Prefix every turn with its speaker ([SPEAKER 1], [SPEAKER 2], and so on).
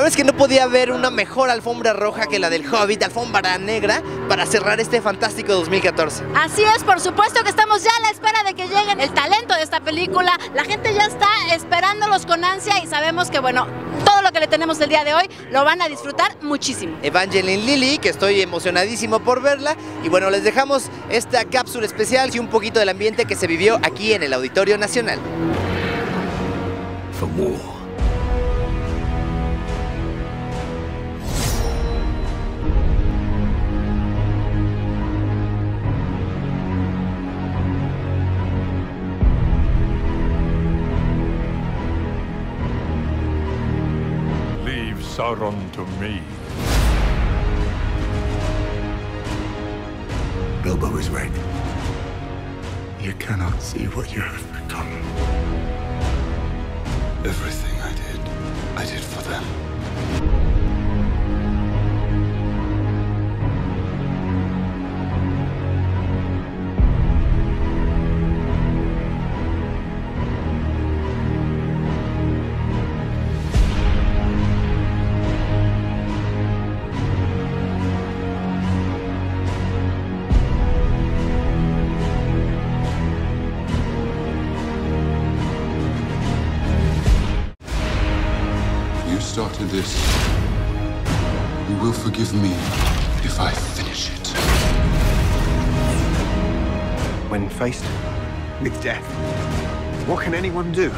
[SPEAKER 1] La verdad es que no podía haber una mejor alfombra roja que la del Hobbit, alfombra negra, para cerrar este fantástico 2014.
[SPEAKER 2] Así es, por supuesto que estamos ya a la espera de que lleguen el talento de esta película. La gente ya está esperándolos con ansia y sabemos que, bueno, todo lo que le tenemos el día de hoy lo van a disfrutar muchísimo.
[SPEAKER 1] Evangeline Lilly, que estoy emocionadísimo por verla. Y bueno, les dejamos esta cápsula especial y un poquito del ambiente que se vivió aquí en el Auditorio Nacional.
[SPEAKER 3] For.
[SPEAKER 4] Sauron to me.
[SPEAKER 3] Bilbo is right. You cannot see what you have become. Started this. You will forgive me if I finish it.
[SPEAKER 5] When faced with death, what can anyone do?